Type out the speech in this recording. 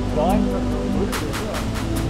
good time.